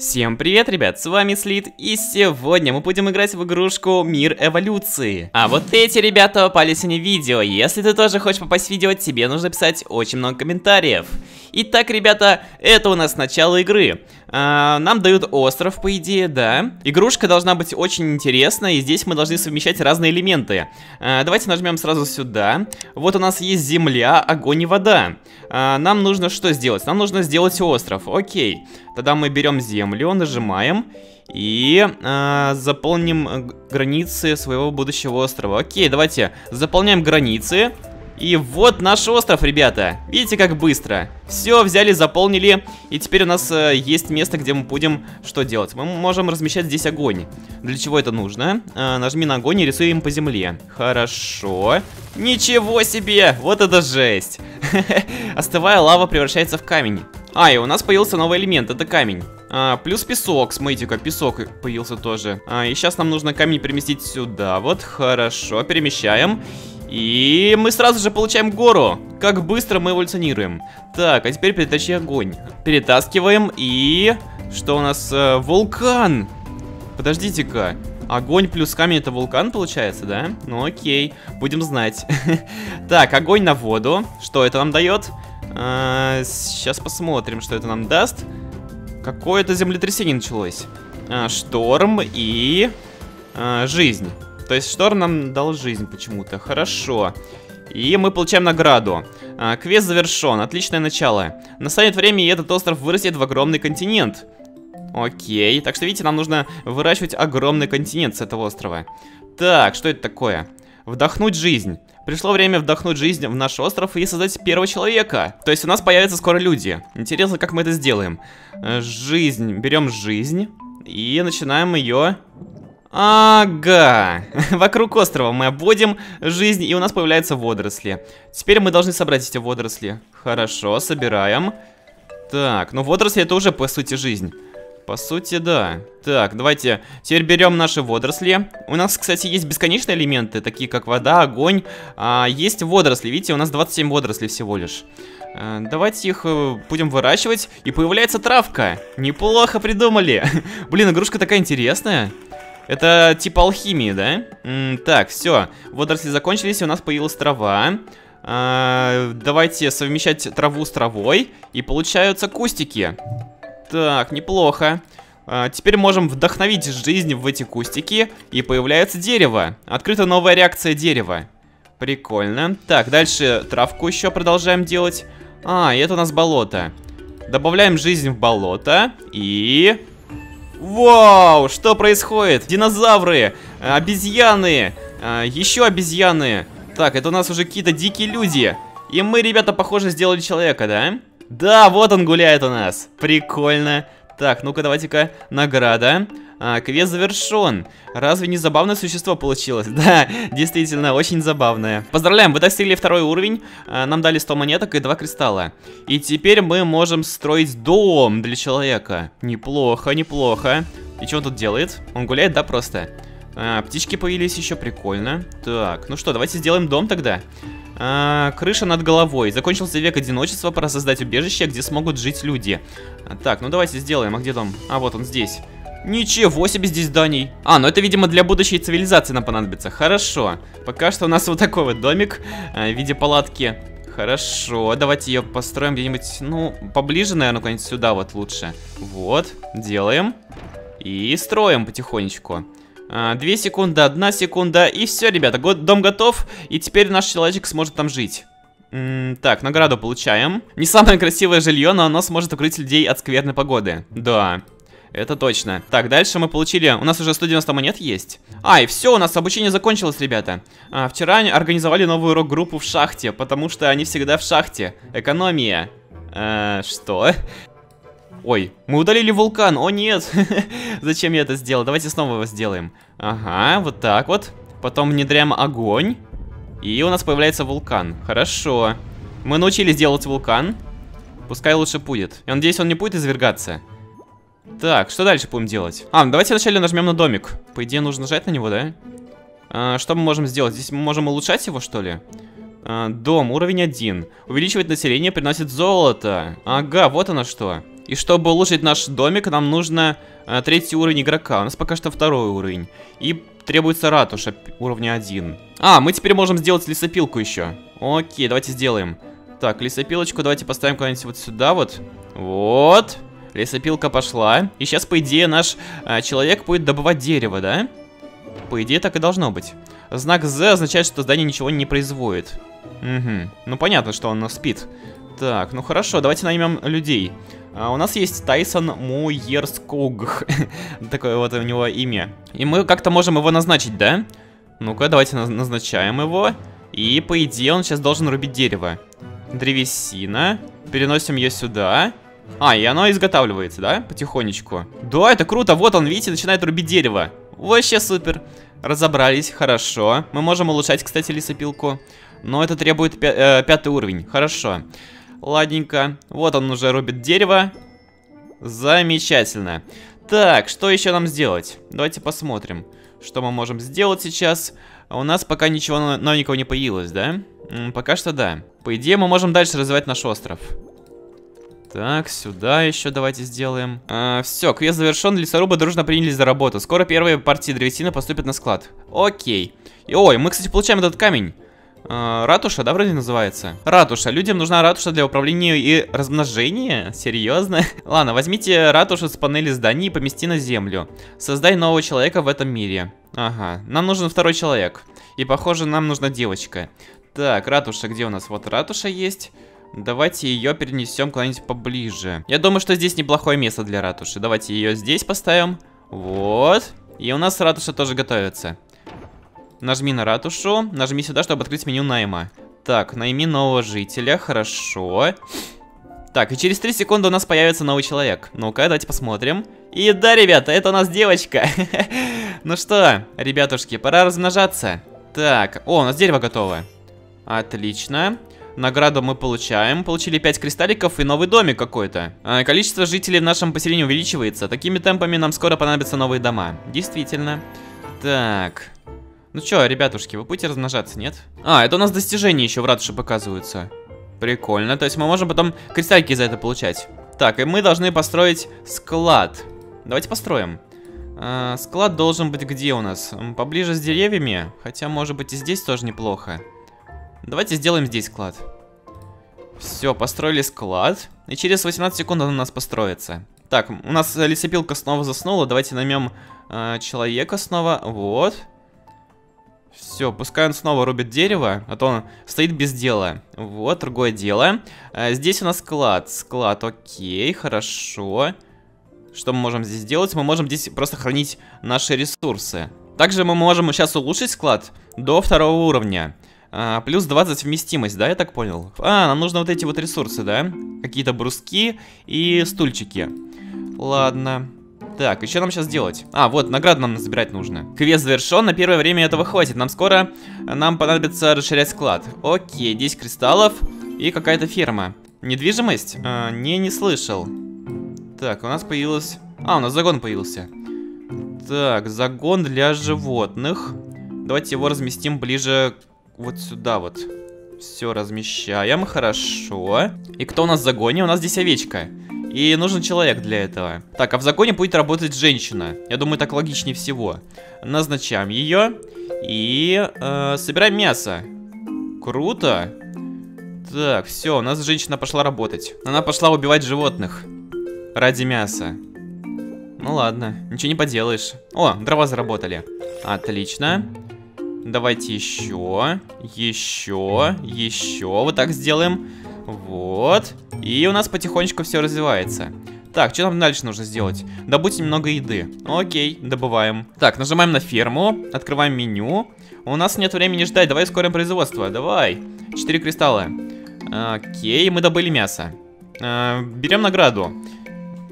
Всем привет, ребят, с вами Слит, и сегодня мы будем играть в игрушку Мир Эволюции. А вот эти ребята попали сегодня в видео, если ты тоже хочешь попасть в видео, тебе нужно писать очень много комментариев. Итак, ребята, это у нас начало игры. А, нам дают остров, по идее, да. Игрушка должна быть очень интересная, и здесь мы должны совмещать разные элементы. А, давайте нажмем сразу сюда. Вот у нас есть земля, огонь и вода. А, нам нужно что сделать? Нам нужно сделать остров, окей. Тогда мы берем землю, нажимаем и э, заполним границы своего будущего острова. Окей, давайте заполняем границы. И вот наш остров, ребята. Видите, как быстро. Все, взяли, заполнили. И теперь у нас э, есть место, где мы будем что делать? Мы можем размещать здесь огонь. Для чего это нужно? Э, нажми на огонь и рисуем по земле. Хорошо. Ничего себе! Вот это жесть. Остывая, лава превращается в камень. А, и у нас появился новый элемент, это камень. А, плюс песок, смотрите-ка, песок появился тоже. А, и сейчас нам нужно камень переместить сюда. Вот, хорошо, перемещаем. И мы сразу же получаем гору. Как быстро мы эволюционируем. Так, а теперь перетащи огонь. Перетаскиваем и... Что у нас? Э, вулкан! Подождите-ка. Огонь плюс камень это вулкан получается, да? Ну окей, будем знать. так, огонь на воду. Что это нам дает? А, сейчас посмотрим, что это нам даст. Какое-то землетрясение началось. А, шторм и... А, жизнь. То есть шторм нам дал жизнь почему-то. Хорошо. И мы получаем награду. А, квест завершен. Отличное начало. Настанет время, и этот остров вырастет в огромный континент. Окей. Так что, видите, нам нужно выращивать огромный континент с этого острова. Так, что это такое? Вдохнуть жизнь. Пришло время вдохнуть жизнь в наш остров и создать первого человека. То есть у нас появятся скоро люди. Интересно, как мы это сделаем. Э, жизнь. Берем жизнь и начинаем ее Ага, вокруг острова мы обводим жизнь, и у нас появляются водоросли. Теперь мы должны собрать эти водоросли. Хорошо, собираем. Так, ну водоросли это уже по сути жизнь. По сути, да. Так, давайте теперь берем наши водоросли. У нас, кстати, есть бесконечные элементы, такие как вода, огонь. А, есть водоросли, видите, у нас 27 водорослей всего лишь. А, давайте их э, будем выращивать, и появляется травка. Неплохо придумали. Блин, игрушка такая интересная. Это типа алхимии, да? М так, все. Водоросли закончились, у нас появилась трава. А, давайте совмещать траву с травой. И получаются кустики. Так, неплохо. А, теперь можем вдохновить жизнь в эти кустики. И появляется дерево. Открыта новая реакция дерева. Прикольно. Так, дальше травку еще продолжаем делать. А, и это у нас болото. Добавляем жизнь в болото. И... Вау, что происходит? Динозавры, обезьяны, а, еще обезьяны. Так, это у нас уже какие-то дикие люди. И мы, ребята, похоже, сделали человека, да? Да, вот он гуляет у нас. Прикольно. Так, ну-ка, давайте-ка награда. А, квест завершен. Разве не забавное существо получилось? Да, действительно, очень забавное. Поздравляем, вы достигли второй уровень. А, нам дали 100 монеток и 2 кристалла. И теперь мы можем строить дом для человека. Неплохо, неплохо. И что он тут делает? Он гуляет, да, просто? А, птички появились еще, прикольно. Так, ну что, давайте сделаем дом тогда. А, крыша над головой. Закончился век одиночества, пора создать убежище, где смогут жить люди. А, так, ну давайте сделаем. А где дом? А, вот он здесь. Ничего себе здесь зданий. А, ну это, видимо, для будущей цивилизации нам понадобится. Хорошо. Пока что у нас вот такой вот домик э, в виде палатки. Хорошо, давайте ее построим где-нибудь, ну, поближе, наверное, куда-нибудь сюда вот лучше. Вот, делаем. И строим потихонечку. А, две секунды, одна секунда, и все, ребята, дом готов, и теперь наш человечек сможет там жить. М -м так, награду получаем. Не самое красивое жилье, но оно сможет укрыть людей от скверной погоды. Да, это точно. Так, дальше мы получили... У нас уже 190 монет есть. А, и все, у нас обучение закончилось, ребята. А, вчера организовали новую рок-группу в шахте, потому что они всегда в шахте. Экономия. Э, что? Ой, мы удалили вулкан, о нет! Зачем я это сделал? Давайте снова его сделаем. Ага, вот так вот. Потом внедряем огонь. И у нас появляется вулкан. Хорошо. Мы научились делать вулкан. Пускай лучше будет. Я надеюсь, он не будет извергаться. Так, что дальше будем делать? А, давайте вначале нажмем на домик. По идее, нужно нажать на него, да? А, что мы можем сделать? Здесь мы можем улучшать его, что ли? А, дом, уровень 1. Увеличивает население, приносит золото. Ага, вот оно что. И чтобы улучшить наш домик, нам нужно э, третий уровень игрока. У нас пока что второй уровень. И требуется ратуша уровня 1. А, мы теперь можем сделать лесопилку еще. Окей, давайте сделаем. Так, лесопилочку давайте поставим куда-нибудь вот сюда вот. Вот. Лесопилка пошла. И сейчас, по идее, наш э, человек будет добывать дерево, да? По идее, так и должно быть. Знак Z означает, что здание ничего не производит. Угу. Ну, понятно, что он спит. Так, ну хорошо, давайте наймем людей. А, у нас есть Тайсон Муерскуг. Такое вот у него имя. И мы как-то можем его назначить, да? Ну-ка, давайте назначаем его. И, по идее, он сейчас должен рубить дерево. Древесина. Переносим ее сюда. А, и оно изготавливается, да? Потихонечку. Да, это круто. Вот он, видите, начинает рубить дерево. Вообще супер. Разобрались, хорошо. Мы можем улучшать, кстати, лесопилку. Но это требует пя э, пятый уровень. Хорошо. Ладненько. Вот он уже рубит дерево. Замечательно. Так, что еще нам сделать? Давайте посмотрим, что мы можем сделать сейчас. У нас пока ничего новенького не появилось, да? Пока что да. По идее, мы можем дальше развивать наш остров. Так, сюда еще давайте сделаем. А, все, квест завершен, лесорубы дружно принялись за работу. Скоро первые партии древесины поступят на склад. Окей. И, ой, мы, кстати, получаем этот камень. А, ратуша, да, вроде называется? Ратуша. Людям нужна ратуша для управления и размножения? Серьезно? Ладно, возьмите ратушу с панели зданий и помести на землю. Создай нового человека в этом мире. Ага, нам нужен второй человек. И, похоже, нам нужна девочка. Так, ратуша, где у нас? Вот ратуша есть. Давайте ее перенесем куда-нибудь поближе. Я думаю, что здесь неплохое место для ратуши. Давайте ее здесь поставим. Вот. И у нас ратуша тоже готовится. Нажми на ратушу. Нажми сюда, чтобы открыть меню найма. Так, найми нового жителя. Хорошо. Так, и через 3 секунды у нас появится новый человек. Ну-ка, давайте посмотрим. И да, ребята, это у нас девочка. ну что, ребятушки, пора размножаться. Так, о, у нас дерево готово. Отлично. Награду мы получаем. Получили 5 кристалликов и новый домик какой-то. А, количество жителей в нашем поселении увеличивается. Такими темпами нам скоро понадобятся новые дома. Действительно. Так. Ну чё, ребятушки, вы будете размножаться, нет? А, это у нас достижения еще в ратуше показываются. Прикольно. То есть мы можем потом кристаллики за это получать. Так, и мы должны построить склад. Давайте построим. А, склад должен быть где у нас? Поближе с деревьями? Хотя, может быть, и здесь тоже неплохо. Давайте сделаем здесь склад. Все, построили склад. И через 18 секунд он у нас построится. Так, у нас лесопилка снова заснула. Давайте наймем э, человека снова. Вот. Все, пускай он снова рубит дерево, а то он стоит без дела. Вот, другое дело. А, здесь у нас склад. Склад, окей, хорошо. Что мы можем здесь делать? Мы можем здесь просто хранить наши ресурсы. Также мы можем сейчас улучшить склад до второго уровня. А, плюс 20 вместимость, да, я так понял? А, нам нужно вот эти вот ресурсы, да? Какие-то бруски и стульчики. Ладно. Так, еще нам сейчас делать? А, вот, награду нам забирать нужно. Квест завершен, на первое время этого хватит. Нам скоро, нам понадобится расширять склад. Окей, 10 кристаллов и какая-то ферма. Недвижимость? А, не, не слышал. Так, у нас появилась... А, у нас загон появился. Так, загон для животных. Давайте его разместим ближе вот сюда вот. Все размещаем, хорошо. И кто у нас в загоне? У нас здесь овечка. И нужен человек для этого. Так, а в загоне будет работать женщина. Я думаю, так логичнее всего. Назначаем ее. И э, собираем мясо. Круто. Так, все, у нас женщина пошла работать. Она пошла убивать животных. Ради мяса. Ну ладно, ничего не поделаешь. О, дрова заработали. Отлично. Давайте еще, еще, еще. Вот так сделаем. Вот. И у нас потихонечку все развивается. Так, что нам дальше нужно сделать? Добыть немного еды. Окей, добываем. Так, нажимаем на ферму, открываем меню. У нас нет времени ждать, давай ускорим производство. Давай. Четыре кристалла. Окей, мы добыли мясо. А, берем награду.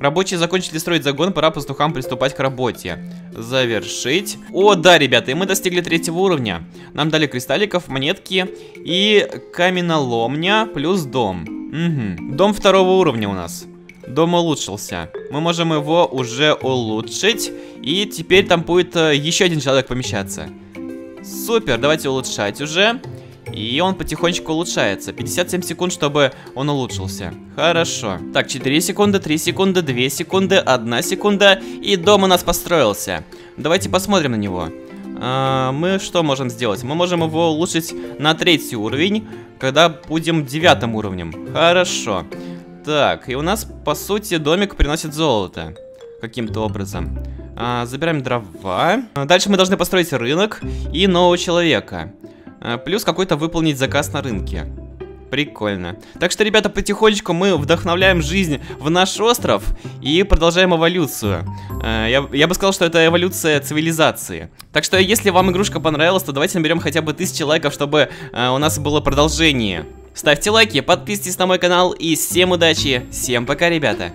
Рабочие закончили строить загон, пора пастухам приступать к работе. Завершить. О, да, ребята, и мы достигли третьего уровня. Нам дали кристалликов, монетки и каменоломня плюс дом. Угу. Дом второго уровня у нас. Дом улучшился. Мы можем его уже улучшить. И теперь там будет э, еще один человек помещаться. Супер, давайте улучшать уже. И он потихонечку улучшается. 57 секунд, чтобы он улучшился. Хорошо. Так, 4 секунды, 3 секунды, 2 секунды, 1 секунда. И дом у нас построился. Давайте посмотрим на него. А, мы что можем сделать? Мы можем его улучшить на третий уровень, когда будем девятым уровнем. Хорошо. Так, и у нас, по сути, домик приносит золото. Каким-то образом. А, забираем дрова. Дальше мы должны построить рынок и нового человека. А, плюс какой-то выполнить заказ на рынке. Прикольно. Так что, ребята, потихонечку мы вдохновляем жизнь в наш остров и продолжаем эволюцию. А, я, я бы сказал, что это эволюция цивилизации. Так что, если вам игрушка понравилась, то давайте наберем хотя бы тысячи лайков, чтобы а, у нас было продолжение. Ставьте лайки, подписывайтесь на мой канал и всем удачи. Всем пока, ребята.